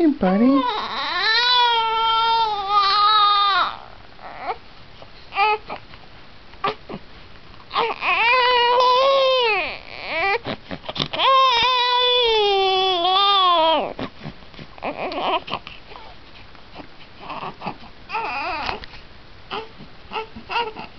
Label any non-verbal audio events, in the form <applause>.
Hey, buddy. <laughs> <laughs>